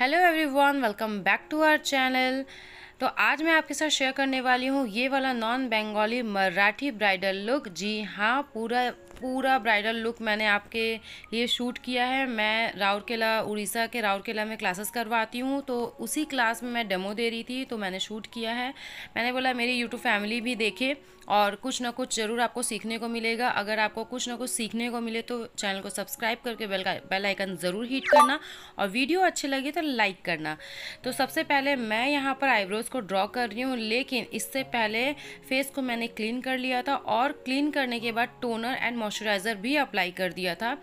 Hello everyone welcome back to our channel तो आज मैं आपके साथ शेयर करने वाली हूँ ये वाला non Bengali Marathi bridal look जी हाँ पूरा पूरा ब्राइडल लुक मैंने आपके लिए शूट किया है। मैं राउरकेला, उड़ीसा के राउरकेला में क्लासेस करवाती हूँ तो उसी क्लास में मैं डेमो दे रही थी तो मैंने शूट किया है। मैंने बोला, मेरी यूट्यूब फैमिली भी देखे। और कुछ ना कुछ ज़रूर आपको सीखने को मिलेगा। अगर आपको कुछ ना कुछ सीखने को मिले तो चैनल को सब्सक्राइब करके बेल का, बेल आइकन ज़रूर हिट करना और वीडियो अच्छे लगे तो लाइक करना। तो सबसे पहले मैं यहाँ पर आईब्रोज़ को ड्रॉ कर रही हूँ, लेकिन इससे पहले फेस को मैंने क्लीन कर लिया था और क्लीन करने के बाद टोनर एंड मॉइस्चराइज़र भी अप्लाई कर दिया था।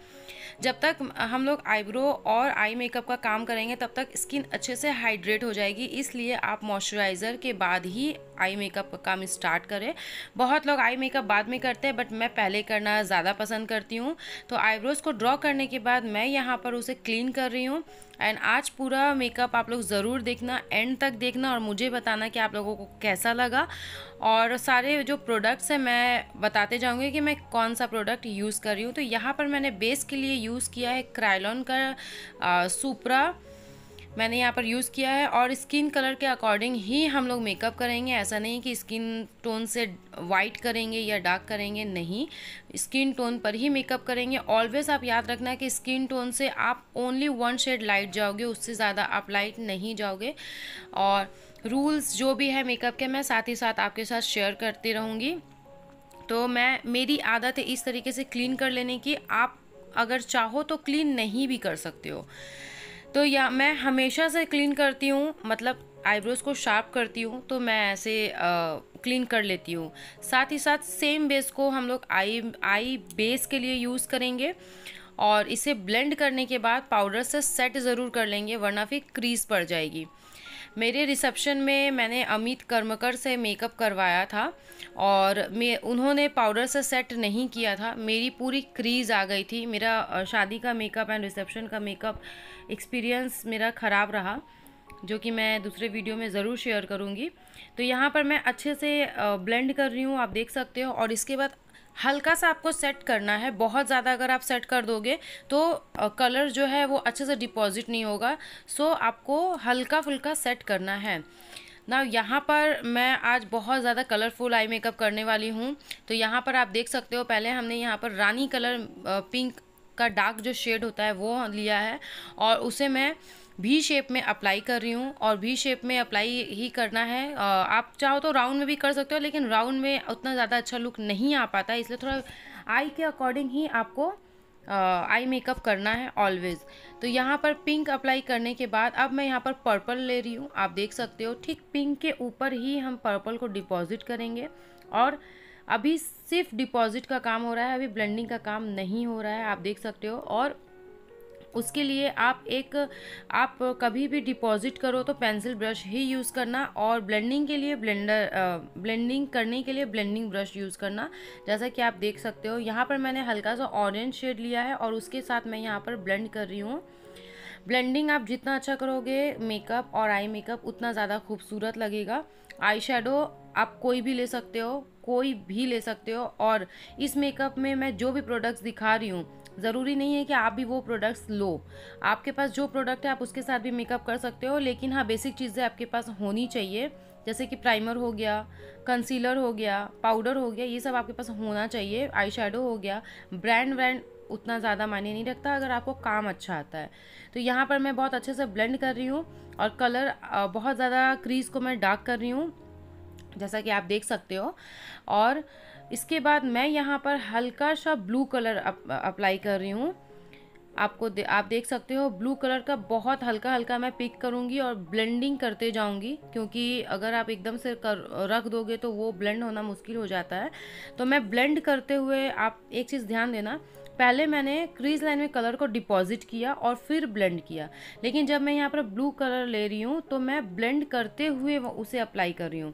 जब तक हम लोग आईब्रो और आई मेकअप का काम करेंगे, तब तक स्किन अच्छे से हाइड्रेट हो जाएगी, इसलिए आप मॉइस्चराइज़र के बाद ही आई मेकअप का काम स्टार्ट करें। बहुत लोग आई मेकअप बाद में करते हैं बट मैं पहले करना ज़्यादा पसंद करती हूँ। तो आईब्रोज़ को ड्रॉ करने के बाद मैं यहाँ पर उसे क्लीन कर रही हूँ। एंड आज पूरा मेकअप आप लोग ज़रूर देखना एंड तक देखना और मुझे बताना कि आप लोगों को कैसा लगा। और सारे जो प्रोडक्ट्स हैं मैं बताते जाऊँगी कि मैं कौन सा प्रोडक्ट यूज़ कर रही हूँ। तो यहाँ पर मैंने बेस के लिए यूज़ किया है क्राइलॉन का आ, सुपरा। मैंने यहाँ पर यूज़ किया है और स्किन कलर के अकॉर्डिंग ही हम लोग मेकअप करेंगे। ऐसा नहीं कि स्किन टोन से वाइट करेंगे या डार्क करेंगे, नहीं। स्किन टोन पर ही मेकअप करेंगे। ऑलवेज़ आप याद रखना कि स्किन टोन से आप ओनली वन शेड लाइट जाओगे, उससे ज़्यादा आप लाइट नहीं जाओगे। और रूल्स जो भी है मेकअप के, मैं साथ ही साथ आपके साथ शेयर करती रहूँगी। तो मैं, मेरी आदत है इस तरीके से क्लीन कर लेने की। आप अगर चाहो तो क्लीन नहीं भी कर सकते हो। तो या मैं हमेशा से क्लीन करती हूँ मतलब आईब्रोज़ को शार्प करती हूँ तो मैं ऐसे क्लीन कर लेती हूँ। साथ ही साथ सेम बेस को हम लोग आई आई बेस के लिए यूज़ करेंगे और इसे ब्लेंड करने के बाद पाउडर से सेट ज़रूर कर लेंगे, वरना फिर क्रीज पड़ जाएगी। मेरे रिसेप्शन में मैंने अमित कर्मकर से मेकअप करवाया था और मैं, उन्होंने पाउडर से सेट नहीं किया था। मेरी पूरी क्रीज आ गई थी। मेरा शादी का मेकअप एंड रिसेप्शन का मेकअप एक्सपीरियंस मेरा ख़राब रहा, जो कि मैं दूसरे वीडियो में ज़रूर शेयर करूँगी। तो यहाँ पर मैं अच्छे से ब्लेंड कर रही हूँ, आप देख सकते हो। और इसके बाद हल्का सा आपको सेट करना है, बहुत ज़्यादा अगर आप सेट कर दोगे तो कलर जो है वो अच्छे से डिपॉजिट नहीं होगा। सो आपको हल्का फुल्का सेट करना है। ना यहाँ पर मैं आज बहुत ज़्यादा कलरफुल आई मेकअप करने वाली हूँ। तो यहाँ पर आप देख सकते हो, पहले हमने यहाँ पर रानी कलर पिंक का डार्क जो शेड होता है वो लिया है और उसे मैं भी शेप में अप्लाई कर रही हूँ और भी शेप में अप्लाई ही करना है। आप चाहो तो राउंड में भी कर सकते हो, लेकिन राउंड में उतना ज़्यादा अच्छा लुक नहीं आ पाता, इसलिए थोड़ा आई के अकॉर्डिंग ही आपको आई मेकअप करना है ऑलवेज़ तो यहाँ पर पिंक अप्लाई करने के बाद अब मैं यहाँ पर पर्पल ले रही हूँ, आप देख सकते हो, ठीक पिंक के ऊपर ही हम पर्पल को डिपॉजिट करेंगे। और अभी सिर्फ़ डिपॉजिट का काम हो रहा है, अभी ब्लेंडिंग का काम नहीं हो रहा है, आप देख सकते हो। और उसके लिए आप एक, आप कभी भी डिपॉजिट करो तो पेंसिल ब्रश ही यूज़ करना और ब्लेंडिंग के लिए ब्लेंडर ब्लेंडिंग करने के लिए ब्लेंडिंग ब्रश यूज़ करना। जैसा कि आप देख सकते हो, यहाँ पर मैंने हल्का सा ऑरेंज शेड लिया है और उसके साथ मैं यहाँ पर ब्लेंड कर रही हूँ। ब्लेंडिंग आप जितना अच्छा करोगे मेकअप और आई मेकअप उतना ज़्यादा खूबसूरत लगेगा। आई शेडो आप कोई भी ले सकते हो, कोई भी ले सकते हो और इस मेकअप में मैं जो भी प्रोडक्ट्स दिखा रही हूँ ज़रूरी नहीं है कि आप भी वो प्रोडक्ट्स लो। आपके पास जो प्रोडक्ट है, आप उसके साथ भी मेकअप कर सकते हो, लेकिन हाँ बेसिक चीज़ें आपके पास होनी चाहिए। जैसे कि प्राइमर हो गया कंसीलर हो गया पाउडर हो गया, ये सब आपके पास होना चाहिए। आई हो गया। ब्रांड ब्रांड उतना ज़्यादा मायने नहीं रखता अगर आपको काम अच्छा आता है। तो यहाँ पर मैं बहुत अच्छे से ब्लेंड कर रही हूँ और कलर बहुत ज़्यादा क्रीज को मैं डार्क कर रही हूँ, जैसा कि आप देख सकते हो। और इसके बाद मैं यहाँ पर हल्का सा ब्लू कलर अप, अप्लाई कर रही हूँ। आपको दे, आप देख सकते हो ब्लू कलर का बहुत हल्का हल्का मैं पिक करूँगी और ब्लेंडिंग करते जाऊँगी क्योंकि अगर आप एकदम से कर रख दोगे तो वो ब्लेंड होना मुश्किल हो जाता है। तो मैं ब्लेंड करते हुए आप एक चीज़ ध्यान देना पहले मैंने क्रीज लाइन में कलर को डिपॉजिट किया और फिर ब्लेंड किया। लेकिन जब मैं यहाँ पर ब्लू कलर ले रही हूँ तो मैं ब्लेंड करते हुए उसे अप्लाई कर रही हूँ।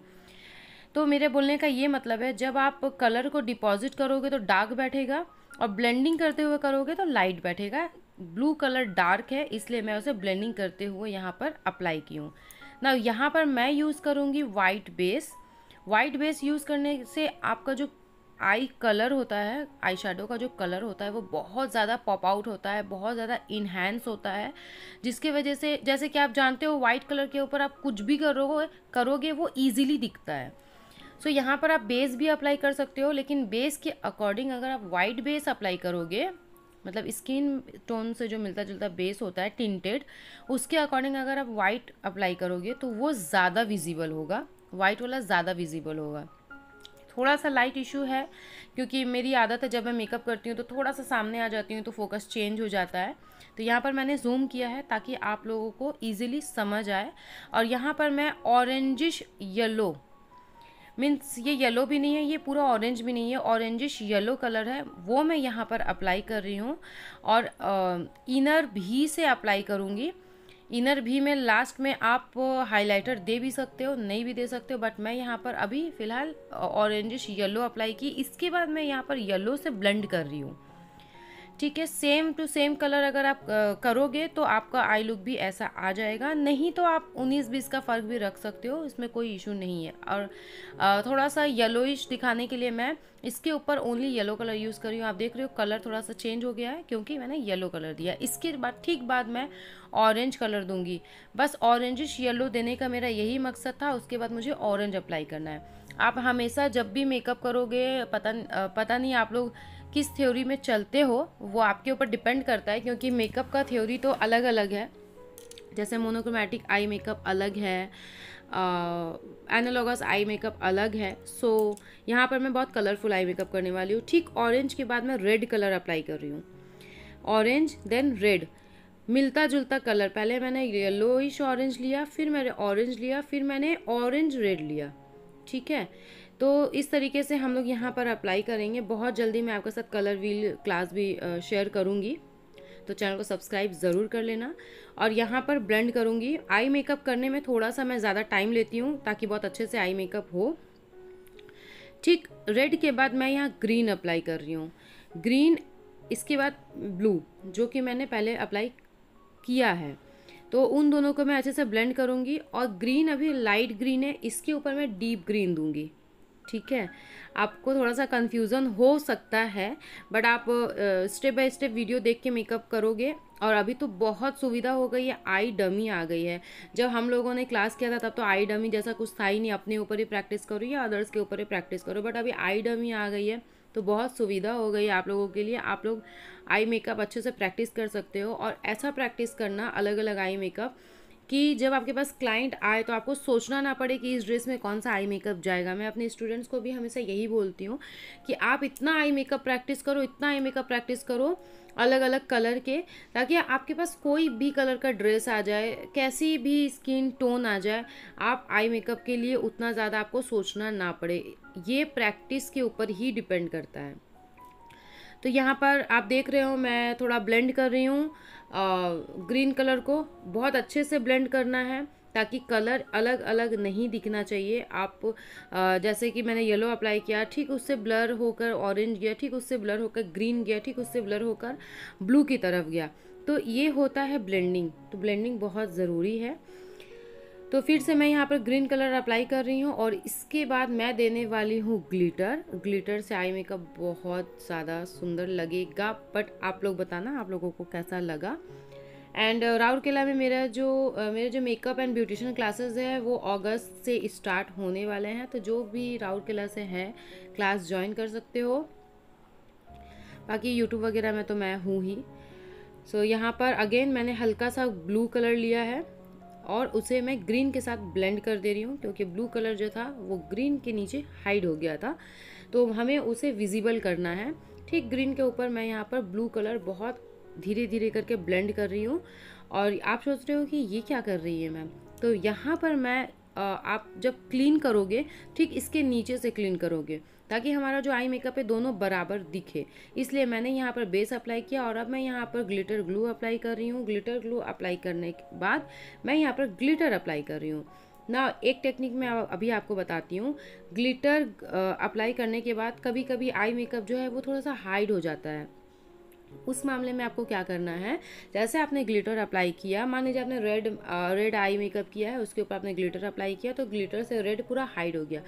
तो मेरे बोलने का ये मतलब है, जब आप कलर को डिपॉजिट करोगे तो डार्क बैठेगा और ब्लेंडिंग करते हुए करोगे तो लाइट बैठेगा। ब्लू कलर डार्क है, इसलिए मैं उसे ब्लेंडिंग करते हुए यहाँ पर अप्लाई की हूँ। ना यहाँ पर मैं यूज़ करूँगी white base white base use करने से आपका जो आई कलर होता है आई शेडो का जो कलर होता है, वो बहुत ज़्यादा पॉप आउट होता है, बहुत ज़्यादा इन्हेंस होता है, जिसकी वजह से, जैसे कि आप जानते हो वाइट कलर के ऊपर आप कुछ भी करोगे करोगे, वो ईजिली दिखता है। सो so, यहाँ पर आप बेस भी अप्लाई कर सकते हो लेकिन बेस के अकॉर्डिंग अगर आप वाइट बेस अप्लाई करोगे मतलब स्किन टोन से जो मिलता जुलता बेस होता है टिंटेड उसके अकॉर्डिंग अगर आप वाइट अप्लाई करोगे तो वो ज़्यादा विजिबल होगा। वाइट वाला ज़्यादा विजिबल होगा। थोड़ा सा लाइट इशू है क्योंकि मेरी आदत है जब मैं मेकअप करती हूँ तो थोड़ा सा सामने आ जाती हूँ तो फोकस चेंज हो जाता है। तो यहाँ पर मैंने जूम किया है ताकि आप लोगों को ईजिली समझ आए। और यहाँ पर मैं ऑरेंजिश येलो मीन्स ये येलो भी नहीं है, ये पूरा ऑरेंज भी नहीं है ऑरेंजिश येलो कलर है, वो मैं यहाँ पर अप्लाई कर रही हूँ। और इनर भी से अप्लाई करूँगी। इनर भी में लास्ट में आप हाइलाइटर दे भी सकते हो, नहीं भी दे सकते हो बट मैं यहाँ पर अभी फ़िलहाल ऑरेंजिश येलो अप्लाई की। इसके बाद मैं यहाँ पर येलो से ब्लेंड कर रही हूँ। ठीक है सेम टू सेम कलर अगर आप करोगे तो आपका आई लुक भी ऐसा आ जाएगा। नहीं तो आप उन्नीस बीस का फ़र्क भी रख सकते हो, इसमें कोई इशू नहीं है। और थोड़ा सा येलोइश दिखाने के लिए मैं इसके ऊपर ओनली येलो कलर यूज़ कर रही हूँ। आप देख रहे हो कलर थोड़ा सा चेंज हो गया है, क्योंकि मैंने येलो कलर दिया। इसके बाद, ठीक बाद मैं ऑरेंज कलर दूँगी। बस ऑरेंजिश येलो देने का मेरा यही मकसद था, उसके बाद मुझे ऑरेंज अप्लाई करना है। आप हमेशा जब भी मेकअप करोगे, पता पता नहीं आप लोग किस थ्योरी में चलते हो वो आपके ऊपर डिपेंड करता है क्योंकि मेकअप का थ्योरी तो अलग अलग है। जैसे मोनोक्रोमेटिक आई मेकअप अलग है एनालॉगस आई मेकअप अलग है। सो so, यहाँ पर मैं बहुत कलरफुल आई मेकअप करने वाली हूँ। ठीक ऑरेंज के बाद मैं रेड कलर अप्लाई कर रही हूँ। ऑरेंज देन रेड मिलता जुलता कलर पहले मैंने येलोइश ऑरेंज लिया फिर मैंने ऑरेंज लिया फिर मैंने ऑरेंज रेड लिया। ठीक है? तो इस तरीके से हम लोग यहाँ पर अप्लाई करेंगे। बहुत जल्दी मैं आपके साथ कलर व्हील क्लास भी शेयर करूँगी। तो चैनल को सब्सक्राइब ज़रूर कर लेना। और यहाँ पर ब्लेंड करूँगी। आई मेकअप करने में थोड़ा सा मैं ज़्यादा टाइम लेती हूँ ताकि बहुत अच्छे से आई मेकअप हो। ठीक रेड के बाद मैं यहाँ ग्रीन अप्लाई कर रही हूँ। ग्रीन इसके बाद ब्लू जो कि मैंने पहले अप्लाई किया है। तो उन दोनों को मैं अच्छे से ब्लेंड करूँगी। और ग्रीन अभी लाइट ग्रीन है, इसके ऊपर मैं डीप ग्रीन दूँगी। ठीक है? आपको थोड़ा सा कन्फ्यूज़न हो सकता है बट आप स्टेप बाय स्टेप वीडियो देख के मेकअप करोगे और अभी तो बहुत सुविधा हो गई है आई डमी आ गई है। जब हम लोगों ने क्लास किया था, तब तो आई डमी जैसा कुछ था ही नहीं, अपने ऊपर ही प्रैक्टिस करो या अदर्स के ऊपर ही प्रैक्टिस करो बट अभी आई डमी आ गई है तो बहुत सुविधा हो गई है आप लोगों के लिए। आप लोग आई मेकअप अच्छे से प्रैक्टिस कर सकते हो और ऐसा प्रैक्टिस करना अलग अलग आई मेकअप कि जब आपके पास क्लाइंट आए तो आपको सोचना ना पड़े कि इस ड्रेस में कौन सा आई मेकअप जाएगा। मैं अपने स्टूडेंट्स को भी हमेशा यही बोलती हूँ कि आप इतना आई मेकअप प्रैक्टिस करो, इतना आई मेकअप प्रैक्टिस करो अलग अलग कलर के, ताकि आपके पास कोई भी कलर का ड्रेस आ जाए, कैसी भी स्किन टोन आ जाए, आप आई मेकअप के लिए उतना ज़्यादा आपको सोचना ना पड़े। ये प्रैक्टिस के ऊपर ही डिपेंड करता है। तो यहाँ पर आप देख रहे हो, मैं थोड़ा ब्लेंड कर रही हूँ ग्रीन कलर को। बहुत अच्छे से ब्लेंड करना है, ताकि कलर अलग अलग नहीं दिखना चाहिए। आप जैसे कि मैंने येलो अप्लाई किया, ठीक उससे ब्लर होकर ऑरेंज गया, ठीक उससे ब्लर होकर ग्रीन गया, ठीक उससे ब्लर होकर ब्लू की तरफ़ गया। तो ये होता है ब्लेंडिंग तो ब्लेंडिंग बहुत ज़रूरी है। तो फिर से मैं यहाँ पर ग्रीन कलर अप्लाई कर रही हूँ और इसके बाद मैं देने वाली हूँ ग्लिटर ग्लिटर से आई मेकअप बहुत ज़्यादा सुंदर लगेगा बट आप लोग बताना आप लोगों को कैसा लगा। एंड राउरकेला में मेरा जो uh, मेरे जो मेकअप एंड ब्यूटिशन क्लासेस है वो अगस्त से स्टार्ट होने वाले हैं तो जो भी राउरकेला से है क्लास ज्वाइन कर सकते हो। बाकी यूट्यूब वगैरह में तो मैं हूँ ही। सो so, यहाँ पर अगेन मैंने हल्का सा ब्लू कलर लिया है। और उसे मैं ग्रीन के साथ ब्लेंड कर दे रही हूँ, क्योंकि ब्लू कलर जो था, वो ग्रीन के नीचे हाइड हो गया था। तो हमें उसे विजिबल करना है। ठीक ग्रीन के ऊपर मैं यहाँ पर ब्लू कलर बहुत धीरे धीरे करके ब्लेंड कर रही हूँ। और आप सोच रहे हो कि ये क्या कर रही है मैम? तो यहाँ पर मैं आप जब क्लीन करोगे, ठीक इसके नीचे से क्लीन करोगे। ताकि हमारा जो आई मेकअप है दोनों बराबर दिखे। इसलिए मैंने यहाँ पर बेस अप्लाई किया और अब मैं यहाँ पर ग्लिटर ग्लू अप्लाई कर रही हूँ। ग्लिटर ग्लू अप्लाई करने के बाद मैं यहाँ पर ग्लिटर अप्लाई कर रही हूँ। ना, एक टेक्निक मैं अभी आपको बताती हूँ। ग्लिटर अप्लाई करने के बाद कभी कभी आई मेकअप जो है वो थोड़ा सा हाइड हो जाता है। उस मामले में आपको क्या करना है? जैसे आपने ग्लिटर अप्लाई किया, मान लीजिए आपने रेड रेड आई मेकअप किया है, उसके ऊपर आपने ग्लिटर अप्लाई किया तो ग्लिटर से रेड पूरा हाइड हो गया।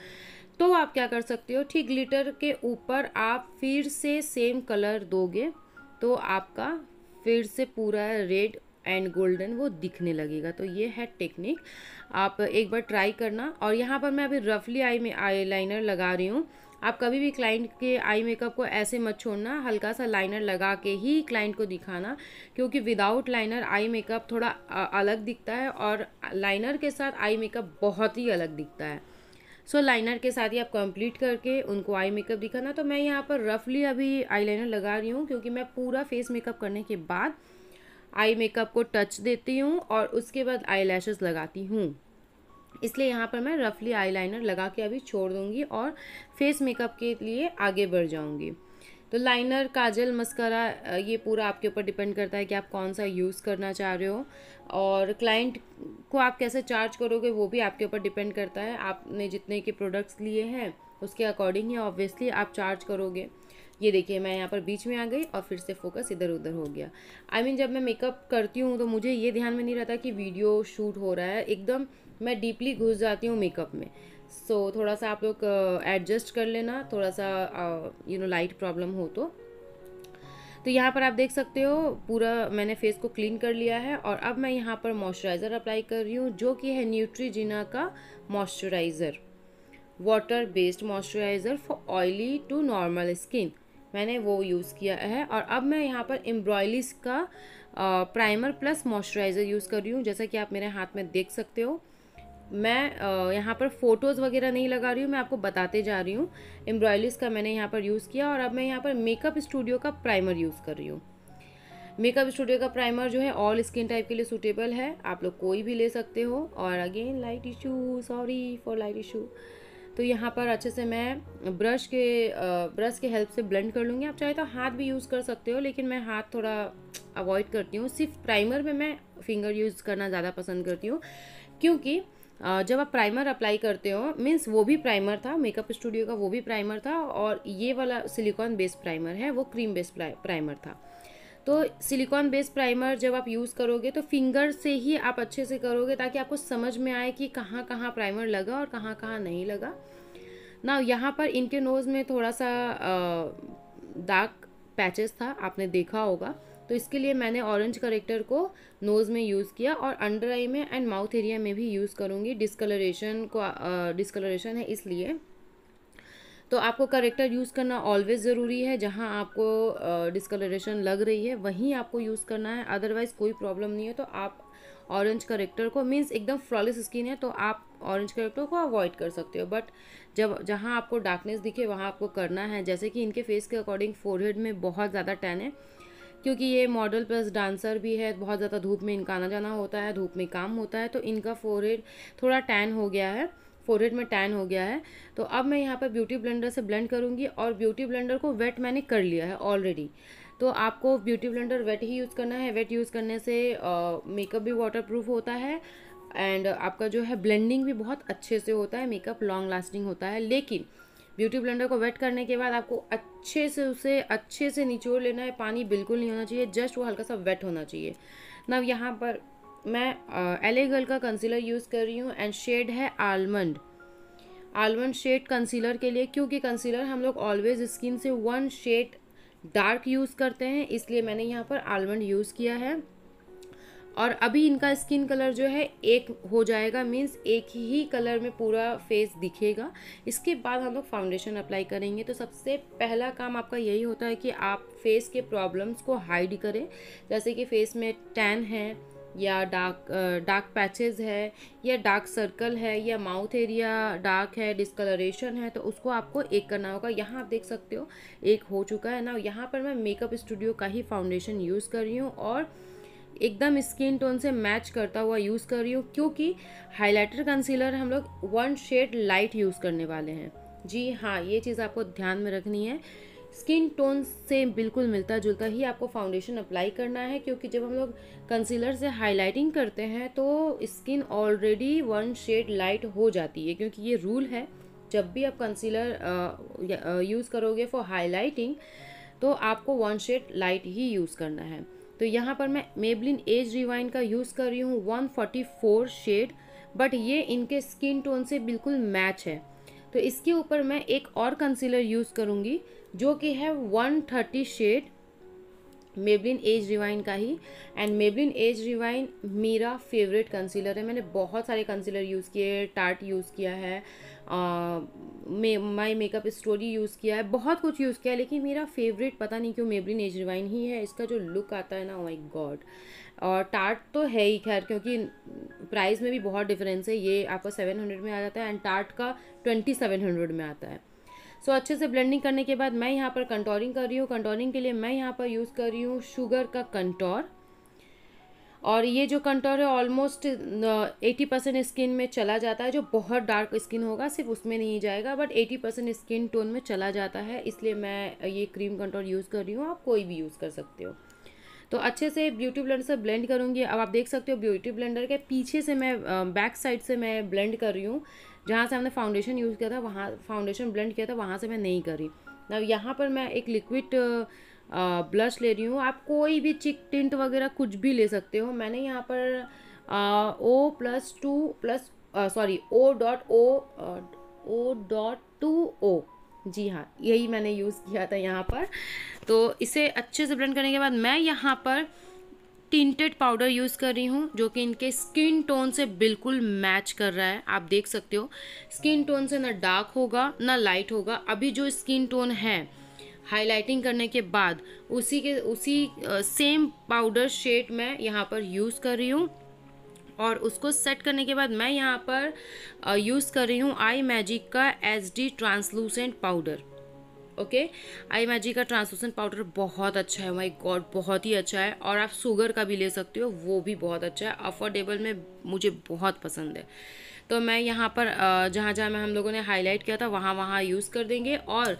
तो आप क्या कर सकते हो? ठीक ग्लिटर के ऊपर आप फिर से सेम कलर दोगे तो आपका फिर से पूरा रेड एंड गोल्डन वो दिखने लगेगा। तो ये है टेक्निक आप एक बार ट्राई करना। और यहाँ पर मैं अभी रफली आई में आई लाइनर लगा रही हूँ। आप कभी भी क्लाइंट के आई मेकअप को ऐसे मत छोड़ना। हल्का सा लाइनर लगा के ही क्लाइंट को दिखाना, क्योंकि विदाउट लाइनर आई मेकअप थोड़ा अलग दिखता है और लाइनर के साथ आई मेकअप बहुत ही अलग दिखता है। सो लाइनर के साथ ही आप कंप्लीट करके उनको आई मेकअप दिखाना। तो मैं यहाँ पर रफली अभी आई लाइनर लगा रही हूँ, क्योंकि मैं पूरा फेस मेकअप करने के बाद आई मेकअप को टच देती हूँ और उसके बाद आई लगाती हूँ। इसलिए यहाँ पर मैं रफली आई लाइनर लगा के अभी छोड़ दूँगी और फेस मेकअप के लिए आगे बढ़ जाऊँगी। तो लाइनर काजल मस्करा ये पूरा आपके ऊपर डिपेंड करता है कि आप कौन सा यूज़ करना चाह रहे हो। और क्लाइंट को आप कैसे चार्ज करोगे वो भी आपके ऊपर डिपेंड करता है। आपने जितने के प्रोडक्ट्स लिए हैं उसके अकॉर्डिंग ही ऑब्वियसली आप चार्ज करोगे। ये देखिए मैं यहाँ पर बीच में आ गई और फिर से फोकस इधर उधर हो गया। आई I मीन mean, जब मैं मेकअप करती हूँ तो मुझे ये ध्यान में नहीं रहता कि वीडियो शूट हो रहा है। एकदम मैं डीपली घुस जाती हूँ मेकअप में। सो so, थोड़ा सा आप लोग एडजस्ट कर लेना थोड़ा सा यू नो लाइट प्रॉब्लम हो तो। तो यहाँ पर आप देख सकते हो पूरा मैंने फेस को क्लीन कर लिया है और अब मैं यहाँ पर मॉइस्चराइज़र अप्लाई कर रही हूँ जो कि है न्यूट्रीजिना का moisturiser water based moisturiser for oily to normal skin मैंने वो यूज़ किया है और अब मैं यहाँ पर एम्ब्रॉयलिस का प्राइमर प्लस मॉइस्चराइज़र यूज़ कर रही हूँ जैसा कि आप मेरे हाथ में देख सकते हो। मैं यहाँ पर फ़ोटोज़ वगैरह नहीं लगा रही हूँ, मैं आपको बताते जा रही हूँ। एम्ब्रॉयलिस का मैंने यहाँ पर यूज़ किया और अब मैं यहाँ पर मेकअप स्टूडियो का प्राइमर यूज़ कर रही हूँ। मेकअप स्टूडियो का प्राइमर जो है ऑल स्किन टाइप के लिए सूटेबल है। आप लोग कोई भी ले सकते हो। और again light issue sorry for light issue तो यहाँ पर अच्छे से मैं ब्रश के ब्रश के हेल्प से ब्लेंड कर लूँगी। आप चाहे तो हाथ भी यूज़ कर सकते हो, लेकिन मैं हाथ थोड़ा अवॉइड करती हूँ। सिर्फ़ प्राइमर में मैं फिंगर यूज़ करना ज़्यादा पसंद करती हूँ। क्योंकि जब आप प्राइमर अप्लाई करते हो मीन्स वो भी प्राइमर था मेकअप स्टूडियो का वो भी प्राइमर था और ये वाला सिलिकॉन बेस्ड प्राइमर है, वो क्रीम बेस्ड प्राइमर था। तो सिलिकॉन बेस्ड प्राइमर जब आप यूज़ करोगे तो फिंगर से ही आप अच्छे से करोगे ताकि आपको समझ में आए कि कहाँ कहाँ प्राइमर लगा और कहाँ कहाँ नहीं लगा। ना यहाँ पर इनके नोज़ में थोड़ा सा डार्क पैचेस था, आपने देखा होगा। तो इसके लिए मैंने ऑरेंज करेक्टर को नोज़ में यूज़ किया और अंडर आई में एंड माउथ एरिया में भी यूज़ करूँगी। डिस्कलरेशन को डिस्कलरेशन है इसलिए। तो आपको करेक्टर यूज़ करना ऑलवेज ज़रूरी है। जहाँ आपको डिस्कलरेशन लग रही है, वहीं आपको यूज़ करना है। अदरवाइज़ कोई प्रॉब्लम नहीं है। तो आप ऑरेंज करेक्टर को मीन्स एकदम फ्लॉलेस स्किन है तो आप ऑरेंज करेक्टर को अवॉइड कर सकते हो। बट जब, जहाँ आपको डार्कनेस दिखे, वहाँ आपको करना है। जैसे कि इनके फेस के अकॉर्डिंग फोरहेड में बहुत ज़्यादा टैन है। क्योंकि ये मॉडल प्लस डांसर भी है, बहुत ज़्यादा धूप में इनका आना जाना होता है, धूप में काम होता है तो इनका फोरहेड थोड़ा टैन हो गया है फोरहेड में टैन हो गया है। तो अब मैं यहाँ पर ब्यूटी ब्लेंडर से ब्लेंड करूँगी और ब्यूटी ब्लेंडर को वेट मैंने कर लिया है ऑलरेडी तो आपको ब्यूटी ब्लेंडर वेट ही यूज़ करना है वेट यूज़ करने से मेकअप भी वाटर प्रूफ होता है एंड आपका जो है ब्लेंडिंग भी बहुत अच्छे से होता है मेकअप लॉन्ग लास्टिंग होता है। लेकिन ब्यूटी ब्लेंडर को वेट करने के बाद आपको अच्छे से उसे, अच्छे से निचोड़ लेना है। पानी बिल्कुल नहीं होना चाहिए, जस्ट वो हल्का सा वेट होना चाहिए। ना यहाँ पर मैं एले गर्ल का कंसीलर यूज़ कर रही हूँ एंड शेड है आलमंड आलमंड शेड कंसीलर के लिए, क्योंकि कंसीलर हम लोग ऑलवेज स्किन से वन शेड डार्क यूज़ करते हैं, इसलिए मैंने यहाँ पर आलमंड यूज़ किया है। और अभी इनका स्किन कलर जो है, एक हो जाएगा मीन्स एक ही कलर में पूरा फेस दिखेगा। इसके बाद हम लोग फाउंडेशन अप्लाई करेंगे। तो सबसे पहला काम आपका यही होता है कि आप फेस के प्रॉब्लम्स को हाइड करें। जैसे कि फेस में टैन है, या डार्क डार्क पैचेस है, या डार्क सर्कल है, या माउथ एरिया डार्क है डिस्कलरेशन है तो उसको आपको एक करना होगा। यहाँ आप देख सकते हो, एक हो चुका है। ना यहाँ पर मैं मेकअप स्टूडियो का ही फाउंडेशन यूज़ कर रही हूँ और एकदम स्किन टोन से मैच करता हुआ यूज़ कर रही हूँ, क्योंकि हाइलाइटर कंसीलर हम लोग वन शेड लाइट यूज़ करने वाले हैं। जी हाँ ये चीज़ आपको ध्यान में रखनी है। स्किन टोन से बिल्कुल मिलता जुलता ही आपको फाउंडेशन अप्लाई करना है, क्योंकि जब हम लोग कंसीलर से हाइलाइटिंग करते हैं तो skin already one shade light हो जाती है, क्योंकि ये रूल है। जब भी आप कंसीलर यूज़ करोगे फॉर हाईलाइटिंग तो आपको वन शेड लाइट ही यूज़ करना है। तो यहाँ पर मैं मेबलिन एज रिवाइन का यूज़ कर रही हूँ one forty four shade but ये इनके स्किन टोन से बिल्कुल मैच है। तो इसके ऊपर मैं एक और कंसीलर यूज़ करूँगी, जो कि है one thirty shade Maybelline Age Rewind का ही। एंड मेबलिन एज रिवाइन मेरा फेवरेट कंसीलर है। मैंने बहुत सारे कंसीलर यूज़ किए टार्ट यूज़ किया है माई मेकअप स्टोरी यूज़ किया है बहुत कुछ यूज़ किया है लेकिन मेरा फेवरेट पता नहीं क्यों मेबलिन एज रिवाइन ही है इसका जो लुक आता है ना माई oh गॉड और टार्ट तो है ही खैर क्योंकि प्राइस में भी बहुत डिफरेंस है ये आपका सेवन हंड्रेड में आ जाता है एंड टार्ट का ट्वेंटी सेवन हंड्रेड में आता है. सो so, अच्छे से ब्लेंडिंग करने के बाद मैं यहाँ पर कंटोरिंग कर रही हूँ कंटोरिंग के लिए मैं यहाँ पर यूज़ कर रही हूँ शुगर का कंटोर और ये जो कंटोर है ऑलमोस्ट एटी परसेंट स्किन में चला जाता है, जो बहुत डार्क स्किन होगा, सिर्फ़ उसमें नहीं जाएगा but eighty percent skin tone में चला जाता है, इसलिए मैं ये क्रीम कंटोर यूज़ कर रही हूँ, आप कोई भी यूज़ कर सकते हो। तो अच्छे से ब्यूटी ब्लेंडर से ब्लेंड करूँगी, अब आप देख सकते हो ब्यूटी ब्लेंडर के पीछे से मैं बैक साइड से मैं ब्लेंड कर रही हूँ, जहाँ से हमने फाउंडेशन यूज़ किया था, वहाँ फाउंडेशन ब्लेंड किया था, वहाँ से मैं नहीं करी अब यहाँ पर मैं एक लिक्विड ब्लश ले रही हूँ। आप कोई भी चिक टिंट वगैरह कुछ भी ले सकते हो। मैंने यहाँ पर O plus two plus sorry O dot O O dot two O जी हाँ यही मैंने यूज़ किया था यहाँ पर। तो इसे अच्छे से ब्लेंड करने के बाद मैं यहाँ पर टिंटेड पाउडर यूज़ कर रही हूँ, जो कि इनके स्किन टोन से बिल्कुल मैच कर रहा है। आप देख सकते हो स्किन टोन से ना डार्क होगा, ना लाइट होगा। अभी जो स्किन टोन है हाइलाइटिंग करने के बाद उसी के, उसी सेम पाउडर शेड मैं यहाँ पर यूज़ कर रही हूँ। और उसको सेट करने के बाद मैं यहाँ पर यूज़ कर रही हूँ आई मैजिक का H D translucent powder okay iMagic का ट्रांसलूसेंट पाउडर बहुत अच्छा है माई गॉड बहुत ही अच्छा है। और आप शुगर का भी ले सकते हो, वो भी बहुत अच्छा है। अफोर्डेबल में मुझे बहुत पसंद है। तो मैं यहाँ पर जहाँ जहाँ मैं हम लोगों ने हाईलाइट किया था, वहाँ वहाँ यूज़ कर देंगे। और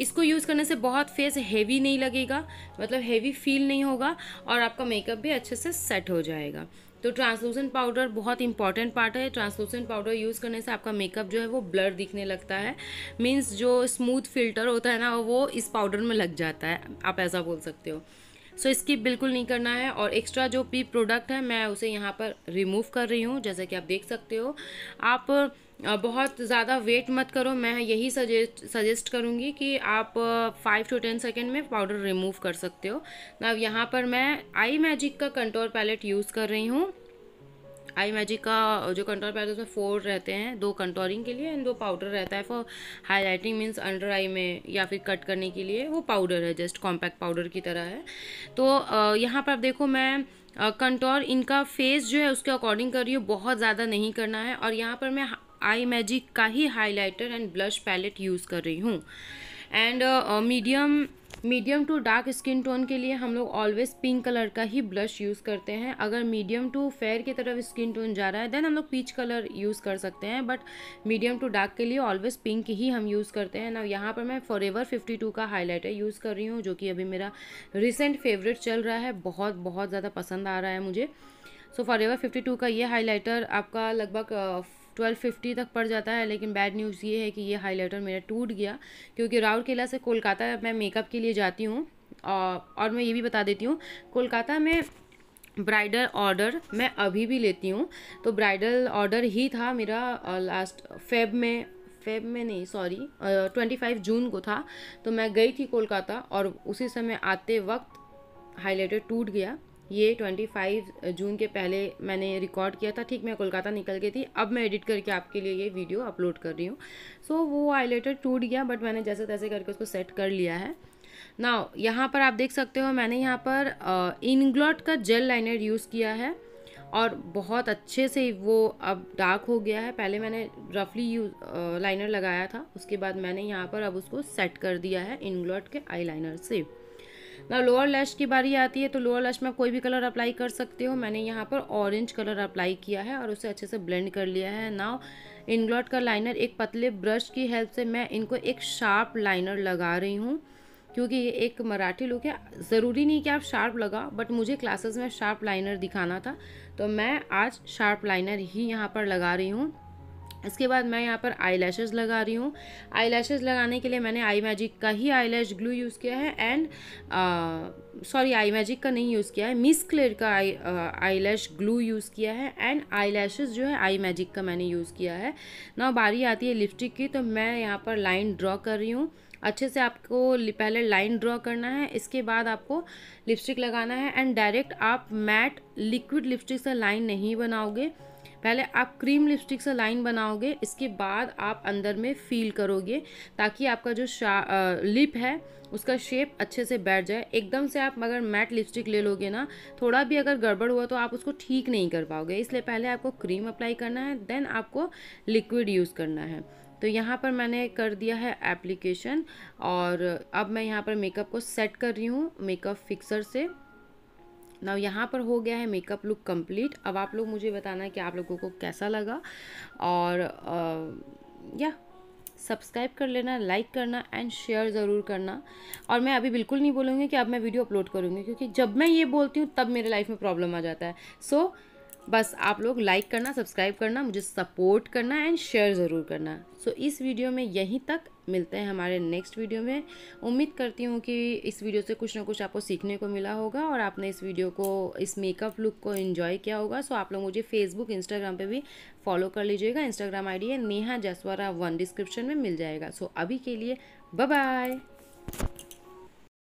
इसको यूज़ करने से बहुत फेस हेवी नहीं लगेगा मतलब हेवी फील नहीं होगा और आपका मेकअप भी अच्छे से सेट हो जाएगा। तो ट्रांसलूसेंट पाउडर बहुत इंपॉर्टेंट पार्ट है। ट्रांसलूसेंट पाउडर यूज़ करने से आपका मेकअप जो है वो ब्लर दिखने लगता है। मीन्स जो स्मूथ फ़िल्टर होता है ना वो इस पाउडर में लग जाता है। आप ऐसा बोल सकते हो। सो so, स्किप बिल्कुल नहीं करना है और एक्स्ट्रा जो भी प्रोडक्ट है मैं उसे यहाँ पर रिमूव कर रही हूँ। जैसा कि आप देख सकते हो आप बहुत ज़्यादा वेट मत करो। मैं यही सजेस्ट सजेस्ट करूँगी कि आप फाइव टू टेन सेकेंड में पाउडर रिमूव कर सकते हो। अब यहाँ पर मैं आई मैजिक का कंट्रोल पैलेट यूज़ कर रही हूँ। आई मैजिक का, जो कंट्रोल पैलेट उसमें फोर रहते हैं, दो कंट्रोलिंग के लिए एंड दो पाउडर रहता है। For highlighting means under eye में या फिर कट करने के लिए वो पाउडर है जस्ट कॉम्पैक्ट पाउडर की तरह है। तो यहाँ पर आप देखो मैं कंटोर इनका फेस जो है, उसके अकॉर्डिंग कर रही हूँ। बहुत ज़्यादा नहीं करना है। और यहाँ पर मैं आई मैजिक का ही highlighter and blush palette use कर रही हूँ। And medium medium to dark skin tone के लिए हम लोग ऑलवेज पिंक कलर का ही ब्लश यूज़ करते हैं। अगर मीडियम टू फेयर की तरफ़ स्किन टोन जा रहा है देन हम लोग पीच कलर यूज़ कर सकते हैं। बट मीडियम टू डार्क के लिए ऑलवेज पिंक ही हम यूज़ करते हैं। ना यहाँ पर मैं फॉर एवर फिफ्टी टू का हाईलाइटर यूज़ कर रही हूँ, जो कि अभी मेरा रिसेंट फेवरेट चल रहा है। बहुत बहुत ज़्यादा पसंद आ रहा है मुझे। So forever fifty two का ये हाईलाइटर आपका लगभग ट्वेल्व फिफ्टी तक पड़ जाता है, लेकिन बैड न्यूज़ ये है कि ये हाईलाइटर मेरा टूट गया, क्योंकि राउरकेला से कोलकाता मैं मेकअप के लिए जाती हूँ और मैं ये भी बता देती हूँ, कोलकाता में ब्राइडल ऑर्डर मैं अभी भी लेती हूँ तो ब्राइडल ऑर्डर ही था मेरा लास्ट फेब में फेब में नहीं सॉरी ट्वेंटी फाइव जून को था तो मैं गई थी कोलकाता और उसी समय आते वक्त हाईलाइटर टूट गया ये ट्वेंटी फाइव जून के पहले मैंने रिकॉर्ड किया था। ठीक मैं कोलकाता निकल गई थी। अब मैं एडिट करके आपके लिए ये वीडियो अपलोड कर रही हूँ। सो so, वो आईलेटर टूट गया बट मैंने जैसे तैसे करके उसको सेट कर लिया है। ना यहाँ पर आप देख सकते हो मैंने यहाँ पर इनग्लॉट का जेल लाइनर यूज़ किया है। और बहुत अच्छे से वो अब डार्क हो गया है। पहले मैंने रफली यूज़ लाइनर लगाया था। उसके बाद मैंने यहाँ पर अब उसको सेट कर दिया है इनग्लॉट के आई लाइनर से। ना लोअर लैश की बारी आती है तो लोअर लैश में कोई भी कलर अप्लाई कर सकते हो। मैंने यहाँ पर ऑरेंज कलर अप्लाई किया है और उसे अच्छे से ब्लेंड कर लिया है। नाउ इनग्लॉट का लाइनर एक पतले ब्रश की हेल्प से मैं इनको एक शार्प लाइनर लगा रही हूँ, क्योंकि ये एक मराठी लुक है। ज़रूरी नहीं कि आप शार्प लगा बट मुझे क्लासेस में शार्प लाइनर दिखाना था तो मैं आज शार्प लाइनर ही यहाँ पर लगा रही हूँ। इसके बाद मैं यहाँ पर आई लैशेज़ लगा रही हूँ। आई लैशेज़ लगाने के लिए मैंने आई मैजिक का ही आई लैश ग्लू यूज़ किया है एंड सॉरी आई मैजिक का नहीं यूज़ किया है। मिस क्लेयर का eye eyelash glue use किया है एंड आई लैशेज़ जो है आई मैजिक का मैंने यूज़ किया है। ना बारी आती है लिपस्टिक की तो मैं यहाँ पर लाइन ड्रॉ कर रही हूँ। अच्छे से आपको पहले लाइन ड्रॉ करना है, इसके बाद आपको लिपस्टिक लगाना है एंड डायरेक्ट आप मैट लिक्विड लिपस्टिक से लाइन नहीं बनाओगे। पहले आप क्रीम लिपस्टिक से लाइन बनाओगे, इसके बाद आप अंदर में फील करोगे ताकि आपका जो लिप है, उसका शेप अच्छे से बैठ जाए। एकदम से आप अगर मैट लिपस्टिक ले लोगे ना, थोड़ा भी अगर गड़बड़ हुआ तो आप उसको ठीक नहीं कर पाओगे। इसलिए पहले आपको क्रीम अप्लाई करना है देन आपको लिक्विड यूज़ करना है। तो यहाँ पर मैंने कर दिया है एप्लीकेशन और अब मैं यहाँ पर मेकअप को सेट कर रही हूँ मेकअप फिक्सर से। ना यहाँ पर हो गया है मेकअप लुक कंप्लीट अब आप लोग मुझे बताना है कि आप लोगों को कैसा लगा. और आ, या सब्सक्राइब कर लेना लाइक करना एंड शेयर ज़रूर करना. और मैं अभी बिल्कुल नहीं बोलूँगी कि अब मैं वीडियो अपलोड करूँगी क्योंकि जब मैं ये बोलती हूँ तब मेरे लाइफ में प्रॉब्लम आ जाता है. सो so, बस आप लोग लाइक करना सब्सक्राइब करना मुझे सपोर्ट करना एंड शेयर ज़रूर करना। सो so, इस वीडियो में यहीं तक। मिलते हैं हमारे नेक्स्ट वीडियो में। उम्मीद करती हूँ कि इस वीडियो से कुछ ना कुछ आपको सीखने को मिला होगा और आपने इस वीडियो को इस मेकअप लुक को इन्जॉय किया होगा। सो so, आप लोग मुझे फेसबुक इंस्टाग्राम पे भी फॉलो कर लीजिएगा। इंस्टाग्राम आईडी है नेहा जसवारा वन डिस्क्रिप्शन में मिल जाएगा। सो so, अभी के लिए बाय